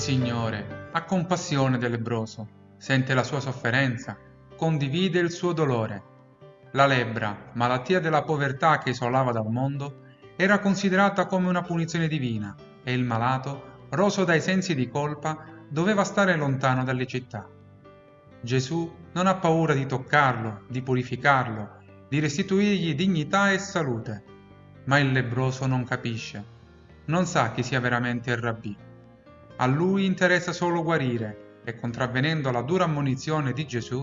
Signore ha compassione del lebbroso, sente la sua sofferenza, condivide il suo dolore. La lebbra, malattia della povertà che isolava dal mondo, era considerata come una punizione divina e il malato, roso dai sensi di colpa, doveva stare lontano dalle città. Gesù non ha paura di toccarlo, di purificarlo, di restituirgli dignità e salute, ma il lebbroso non capisce, non sa chi sia veramente il rabbì. A lui interessa solo guarire e contravvenendo la dura ammonizione di Gesù,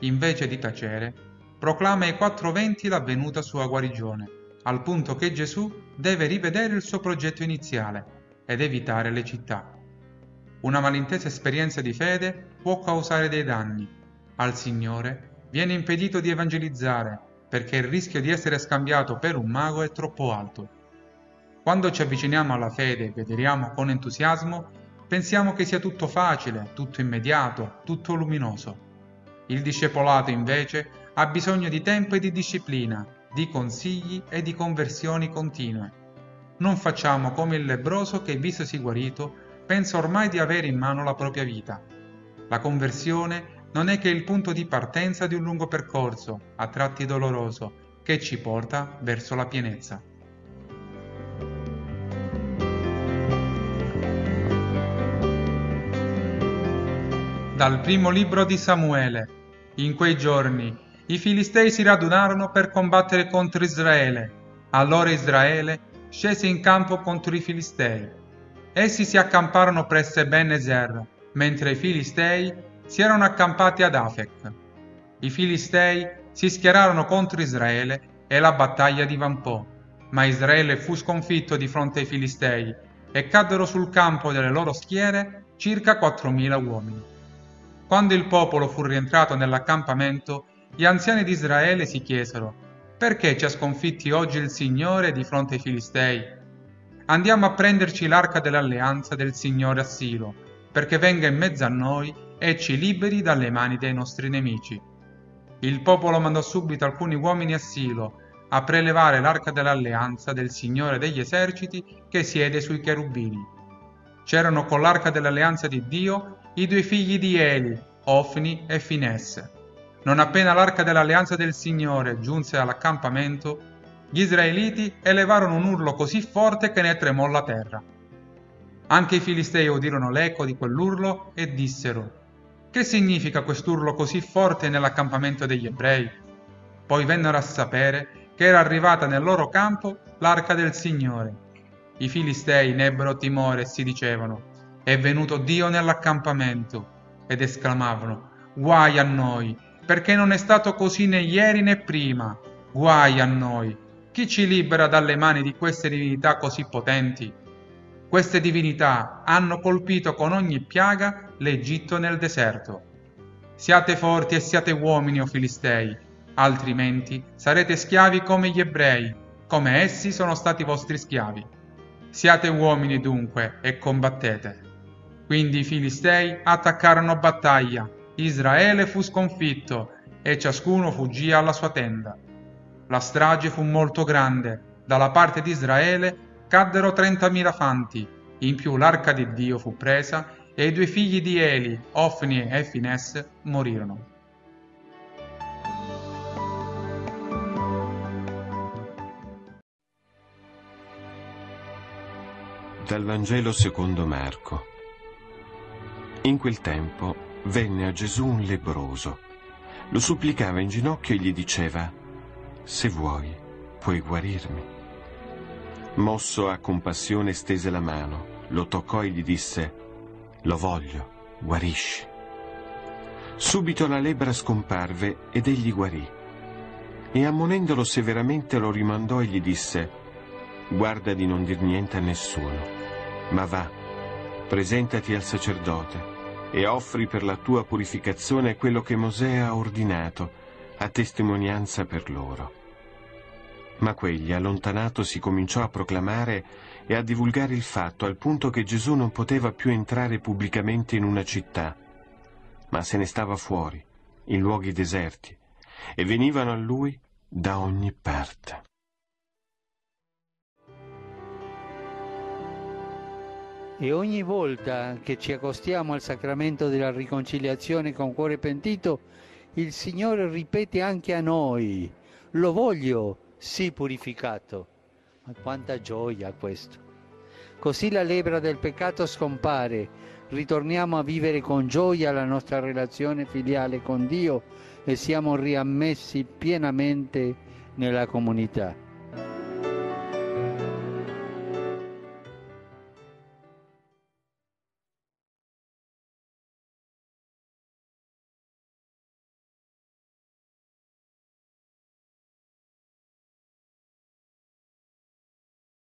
invece di tacere, proclama ai quattro venti l'avvenuta sua guarigione, al punto che Gesù deve rivedere il suo progetto iniziale ed evitare le città. Una malintesa esperienza di fede può causare dei danni. Al Signore viene impedito di evangelizzare perché il rischio di essere scambiato per un mago è troppo alto. Quando ci avviciniamo alla fede e vederiamo con entusiasmo, pensiamo che sia tutto facile, tutto immediato, tutto luminoso. Il discepolato invece ha bisogno di tempo e di disciplina, di consigli e di conversioni continue. Non facciamo come il lebroso che, vistosi guarito, pensa ormai di avere in mano la propria vita. La conversione non è che il punto di partenza di un lungo percorso, a tratti doloroso, che ci porta verso la pienezza. Dal primo libro di Samuele. In quei giorni i Filistei si radunarono per combattere contro Israele. Allora Israele scese in campo contro i Filistei. Essi si accamparono presso Ben-Ezer, mentre i Filistei si erano accampati ad Afek. I Filistei si schierarono contro Israele e la battaglia divampò, ma Israele fu sconfitto di fronte ai Filistei e caddero sul campo delle loro schiere circa 4.000 uomini. Quando il popolo fu rientrato nell'accampamento, gli anziani di Israele si chiesero perché ci ha sconfitti oggi il Signore di fronte ai Filistei? Andiamo a prenderci l'arca dell'alleanza del Signore a Silo, perché venga in mezzo a noi e ci liberi dalle mani dei nostri nemici. Il popolo mandò subito alcuni uomini a Silo a prelevare l'arca dell'alleanza del Signore degli eserciti che siede sui cherubini. C'erano con l'arca dell'alleanza di Dio i due figli di Eli, Ofni e Finesse. Non appena l'arca dell'alleanza del Signore giunse all'accampamento, gli israeliti elevarono un urlo così forte che ne tremò la terra. Anche i filistei udirono l'eco di quell'urlo e dissero che significa quest'urlo così forte nell'accampamento degli ebrei? Poi vennero a sapere che era arrivata nel loro campo l'arca del Signore. I filistei ne ebbero timore e si dicevano, è venuto Dio nell'accampamento, ed esclamavano, guai a noi, perché non è stato così né ieri né prima, guai a noi, chi ci libera dalle mani di queste divinità così potenti? Queste divinità hanno colpito con ogni piaga l'Egitto nel deserto. Siate forti e siate uomini, o Filistei, altrimenti sarete schiavi come gli ebrei, come essi sono stati vostri schiavi. Siate uomini dunque e combattete. Quindi i Filistei attaccarono battaglia, Israele fu sconfitto e ciascuno fuggì alla sua tenda. La strage fu molto grande, dalla parte di Israele caddero 30.000 fanti, in più l'arca di Dio fu presa e i due figli di Eli, Ofni e Fines, morirono. Dal Vangelo secondo Marco. In quel tempo venne a Gesù un lebroso. Lo supplicava in ginocchio e gli diceva, se vuoi, puoi guarirmi. Mosso a compassione stese la mano, lo toccò e gli disse, lo voglio, guarisci. Subito la lebbra scomparve ed egli guarì. E ammonendolo severamente lo rimandò e gli disse, guarda di non dir niente a nessuno, ma va, presentati al sacerdote e offri per la tua purificazione quello che Mosè ha ordinato, a testimonianza per loro. Ma quegli, allontanatosi, cominciò a proclamare e a divulgare il fatto al punto che Gesù non poteva più entrare pubblicamente in una città, ma se ne stava fuori, in luoghi deserti, e venivano a lui da ogni parte. E ogni volta che ci accostiamo al sacramento della riconciliazione con cuore pentito, il Signore ripete anche a noi, lo voglio, sì purificato. Ma quanta gioia questo! Così la lebbra del peccato scompare, ritorniamo a vivere con gioia la nostra relazione filiale con Dio e siamo riammessi pienamente nella comunità.